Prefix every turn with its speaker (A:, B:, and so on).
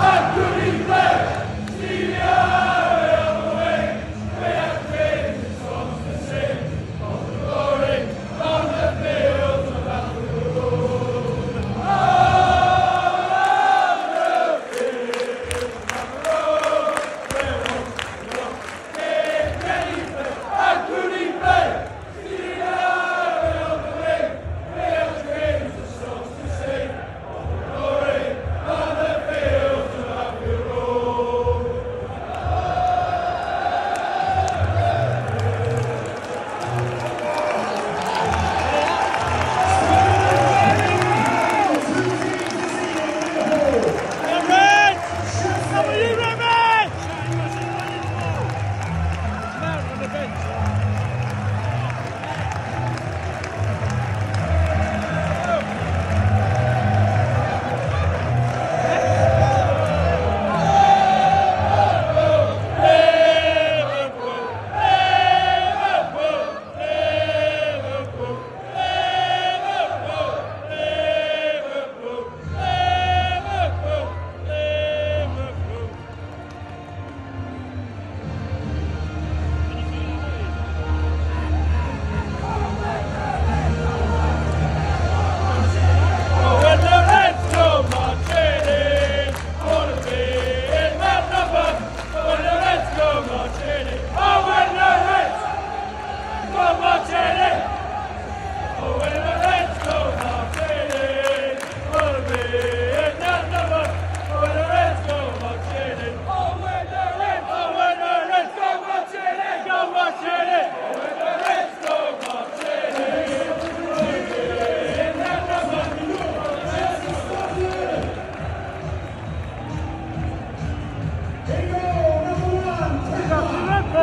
A: Hey!